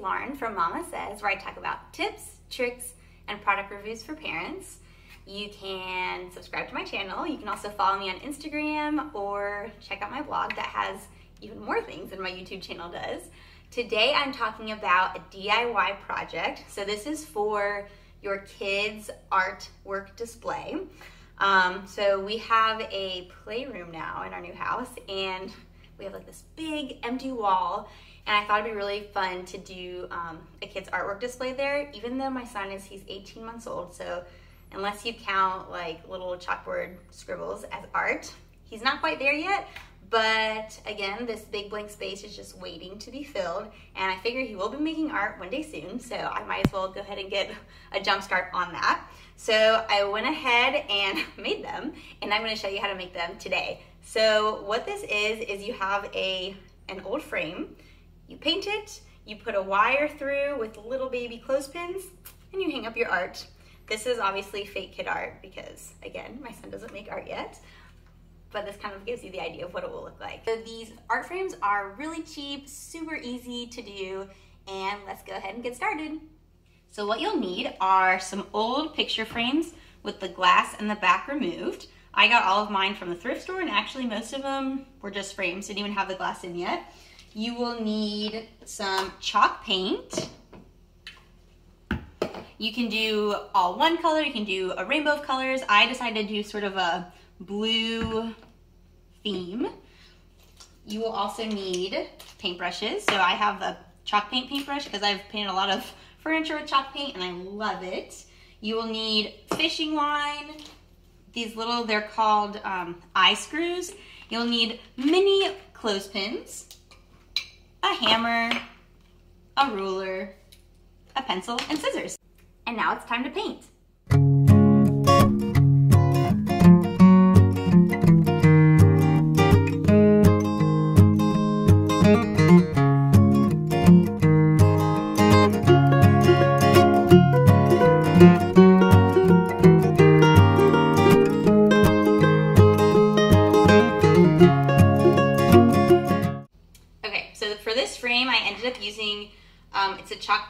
from Mama Says, where I talk about tips, tricks, and product reviews for parents. You can subscribe to my channel. You can also follow me on Instagram or check out my blog that has even more things than my YouTube channel does. Today I'm talking about a DIY project. So this is for your kids' artwork display. Um, so we have a playroom now in our new house and we have like this big empty wall and I thought it'd be really fun to do um, a kid's artwork display there, even though my son is, he's 18 months old, so unless you count like little chalkboard scribbles as art, he's not quite there yet, but again, this big blank space is just waiting to be filled, and I figure he will be making art one day soon, so I might as well go ahead and get a jump start on that. So I went ahead and made them, and I'm gonna show you how to make them today. So what this is, is you have a an old frame, you paint it, you put a wire through with little baby clothespins, and you hang up your art. This is obviously fake kid art because, again, my son doesn't make art yet, but this kind of gives you the idea of what it will look like. So these art frames are really cheap, super easy to do, and let's go ahead and get started. So what you'll need are some old picture frames with the glass and the back removed. I got all of mine from the thrift store and actually most of them were just frames, didn't even have the glass in yet. You will need some chalk paint. You can do all one color, you can do a rainbow of colors. I decided to do sort of a blue theme. You will also need paintbrushes. So I have a chalk paint paintbrush because I've painted a lot of furniture with chalk paint and I love it. You will need fishing line. These little, they're called um, eye screws. You'll need mini clothespins a hammer, a ruler, a pencil, and scissors. And now it's time to paint.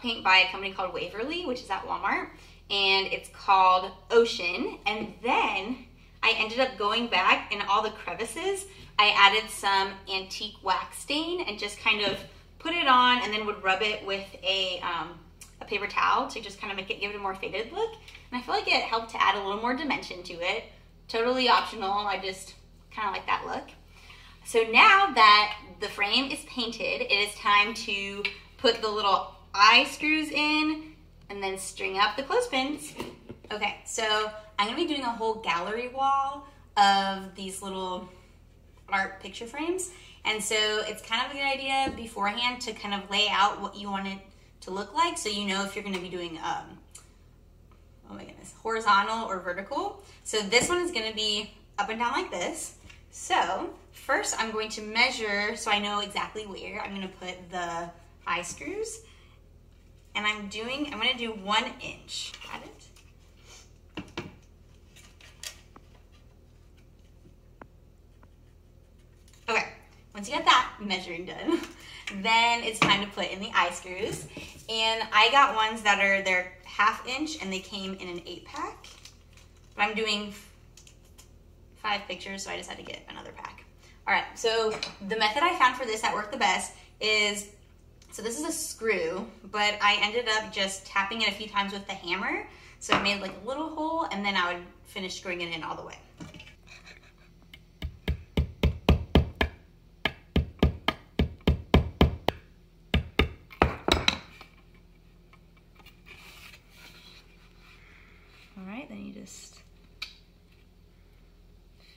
Paint by a company called Waverly, which is at Walmart, and it's called Ocean. And then I ended up going back in all the crevices. I added some antique wax stain and just kind of put it on and then would rub it with a, um, a paper towel to just kind of make it, give it a more faded look. And I feel like it helped to add a little more dimension to it. Totally optional, I just kind of like that look. So now that the frame is painted, it is time to put the little eye screws in and then string up the clothespins. Okay, so I'm gonna be doing a whole gallery wall of these little art picture frames. And so it's kind of a good idea beforehand to kind of lay out what you want it to look like so you know if you're gonna be doing, um, oh my goodness, horizontal or vertical. So this one is gonna be up and down like this. So first I'm going to measure so I know exactly where I'm gonna put the eye screws. And I'm doing, I'm gonna do one inch. Got it? Okay, once you get that measuring done, then it's time to put in the eye screws. And I got ones that are, they're half inch and they came in an eight pack. But I'm doing five pictures, so I just had to get another pack. All right, so the method I found for this that worked the best is so this is a screw, but I ended up just tapping it a few times with the hammer. So it made like a little hole and then I would finish screwing it in all the way. All right, then you just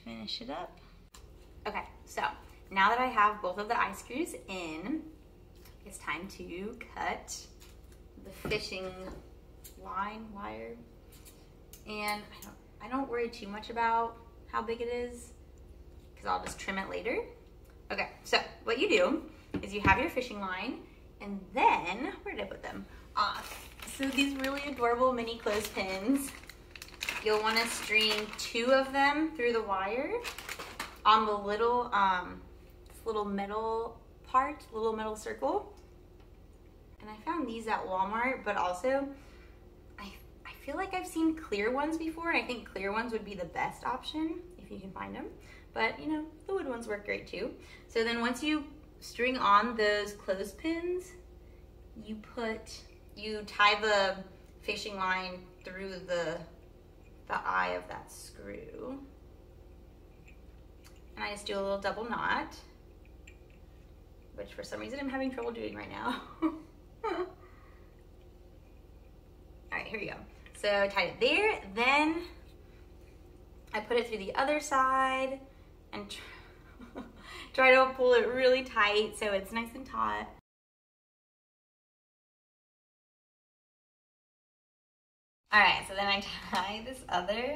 finish it up. Okay, so now that I have both of the eye screws in, it's time to cut the fishing line wire. And I don't, I don't worry too much about how big it is because I'll just trim it later. Okay, so what you do is you have your fishing line and then, where did I put them? Off. So these really adorable mini clothespins, you'll want to string two of them through the wire on the little, um, little metal part, little metal circle And I found these at Walmart, but also I, I feel like I've seen clear ones before. and I think clear ones would be the best option if you can find them. But you know, the wood ones work great too. So then once you string on those clothespins, you put, you tie the fishing line through the, the eye of that screw. And I just do a little double knot, which for some reason I'm having trouble doing right now. All right, here we go. So I tied it there, then I put it through the other side and try to pull it really tight so it's nice and taut. All right, so then I tie this other,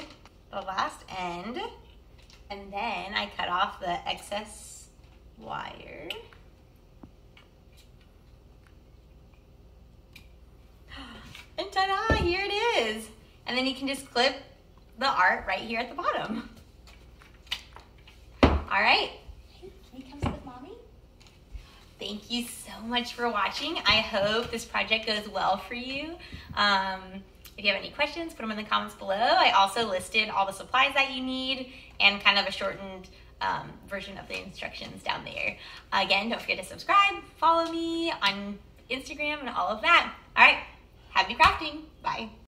the last end, and then I cut off the excess wire. And ta-da, here it is. And then you can just clip the art right here at the bottom. All right. Hey, comes with mommy. Thank you so much for watching. I hope this project goes well for you. Um, if you have any questions, put them in the comments below. I also listed all the supplies that you need and kind of a shortened um, version of the instructions down there. Again, don't forget to subscribe, follow me on Instagram and all of that. All right, happy crafting. Bye.